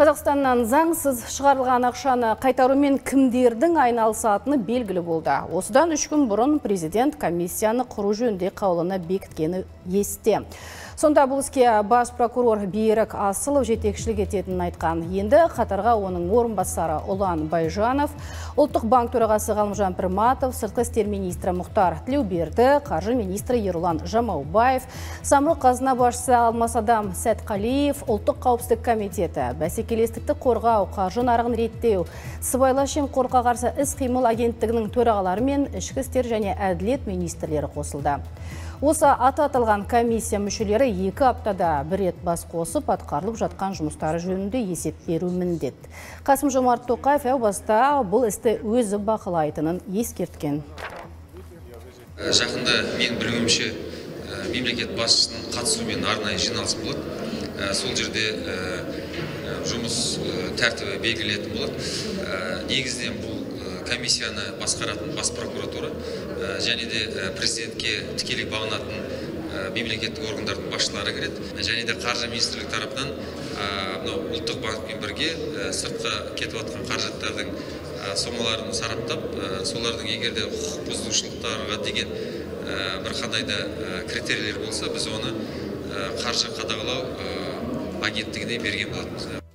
Қазақстаннан заңсыз шығарылған ақшаны қайтарумен кімдердің айналысатыны белгілі болды. Осыдан үш күн бұрын президент комиссияны құру жөнінде қаулыны бекіткені есте. Сонда бұл іске бас прокурор Берік Асылов жетекшілік ететінін айтқан. Енді қатарға оның орынбасары Ұлан Байжанов, Ұлттық банк төрағасы Ғалымжан Пірматов, сыртқы істер министрі Мұхтар Тілеуберді, қаржы министрі Ерлан Жамаубаев, самұрық қазына басшысы Алмасадам Сәтқалиев, Ұлттық қауіпсіздік комитеті, бәсекелестікті қорғау, қаржы нарығын реттеу, сыбайлас жемқорлыққа қарсы іс-қимыл агенттігінің төрағалары мен ішкі істер және әділет министрлері қосылды. Осы аты аталған комиссия мүшелері екі аптада бір рет бас қосып атқарылып жатқан жұмыстары жөнінде есеп беру міндет. Қасым Жомарт Тоқаев әу баста бұл істі өзі бақылайтынын ескерткен. Жақында мен білуімше мемлекет басшысының қатысуымен арнайы жиналыс болады. Сол жерде жұмыс тәртібі белгіленетін болады. Негізінен бұл комиссияны басқаратын бас прокуратура және де президентке тікелей бағынатын мемлекеттік органдардың басшылары кіреді. Және де қаржы министрлігі тарапынан мынау ұлттық банкпен бірге сыртқа кетіп жатқан қаражаттардың сомаларын сараптап солардың егер де құқық бұзушылықтарға деген бір қандай да критерийлер болса біз оны қаржы қадағалау агенттігіне берген болатынбыз.